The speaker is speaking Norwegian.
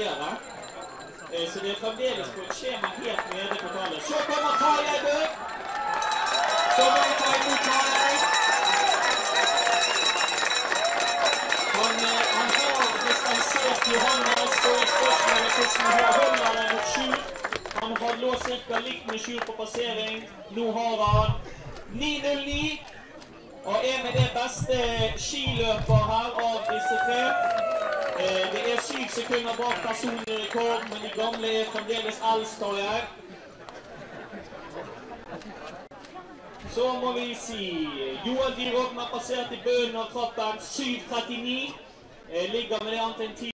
tidligere. Eh, Så det er fremdeles på et skjema helt nede på tallet. Så kommer Tarjei Bø. Så må vi ta imot Tarjei. Han, eh, han har distansert Johannes, på spørsmålet hvordan han holder den mot Sjur. Han har lå cirka likt med Sjur på passering. Nå har han 9.09. Og er med det beste skiløper her av disse tre. Eh, Det er syv sekunder bak personlig rekord, men de gamle er fremdeles jeg. Så må vi si Joel Dyrhovden har passert i bunnen av trappen. 7.39. Eh, Ligger med det annet enn en tid